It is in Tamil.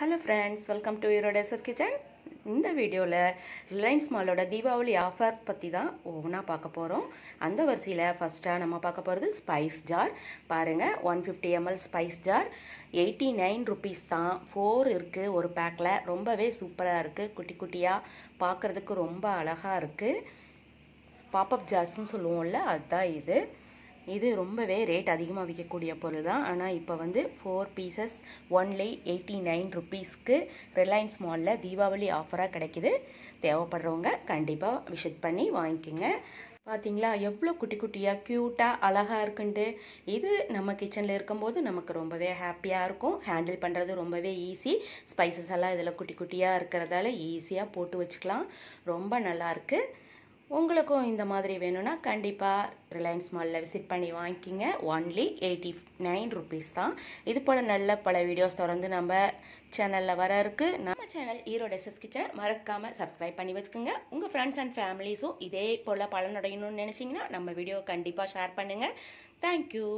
Hello friends welcome to Erode SS kitchen இந்த வீடியோவில் ரிலையன்ஸ் மாலோட தீபாவளி ஆஃபர் பற்றி தான் ஒவ்வொன்றா பார்க்க போகிறோம் அந்த வரிசையில் ஃபஸ்ட்டாக நம்ம பார்க்க போகிறது ஸ்பைஸ் ஜார் பாருங்கள் one fifty ml spice jar eighty nine rupees தான் ஃபோர் இருக்குது ஒரு பேக்கில் ரொம்பவே சூப்பராக இருக்குது குட்டி குட்டியாக பார்க்குறதுக்கு ரொம்ப அழகாக இருக்குது பாப்பப் ஜார்ஸ்ன்னு சொல்லுவோம்ல அதுதான் இது. இது ரொம்பவே ரேட் அதிகமாக விற்கக்கூடிய பொருள் தான் ஆனால் இப்போ வந்து four pieces only eighty nine ருப்பீஸ்க்கு Reliance மாலில் தீபாவளி ஆஃபராக கிடைக்கிது. தேவைப்படுறவங்க கண்டிப்பாக விசிட் பண்ணி வாங்கிக்கோங்க. பார்த்தீங்களா எவ்வளோ குட்டி குட்டியாக க்யூட்டாக அழகாக இருக்குன்ட்டு. இது நம்ம கிச்சனில் இருக்கும்போது நமக்கு ரொம்பவே ஹாப்பியாக இருக்கும். ஹேண்டில் பண்ணுறது ரொம்பவே ஈஸி ஸ்பைசஸ் எல்லாம் இதில் குட்டி குட்டியாக இருக்கிறதால ஈஸியாக போட்டு வச்சுக்கலாம். ரொம்ப நல்லாயிருக்கு உங்களுக்கும் இந்த மாதிரி வேணும்னா கண்டிப்பாக ரிலையன்ஸ் மாலில் விசிட் பண்ணி வாங்கிக்கிங்க. ஒன்லி எயிட்டி நைன் ருபீஸ் தான். இது போல் நல்ல பல வீடியோஸ் தொடர்ந்து நம்ம சேனலில் வர இருக்கு. நம்ம சேனல் ஈரோடு எஸ்எஸ் கிச்சனை மறக்காமல் சப்ஸ்கிரைப் பண்ணி வச்சுக்கோங்க. உங்கள் ஃப்ரெண்ட்ஸ் அண்ட் ஃபேமிலிஸும் இதே போல் பலனடையணும்னு நினச்சிங்கன்னா நம்ம வீடியோ கண்டிப்பாக ஷேர் பண்ணுங்கள் தேங்க்யூ